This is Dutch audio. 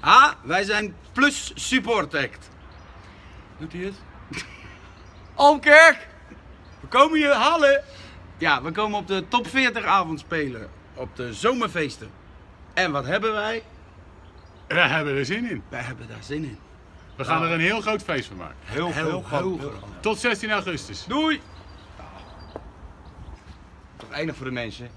Ah, wij zijn Plus Support Act. Doet hij het? Almkerk! We komen je halen. Ja, we komen op de top 40 avond spelen. Op de zomerfeesten. En wat hebben wij? We hebben er zin in. Wij hebben daar zin in. We gaan nou. er een heel groot feest van maken. Heel, heel, groot. Tot 16 augustus. Doei! Nou. Toch enig voor de mensen.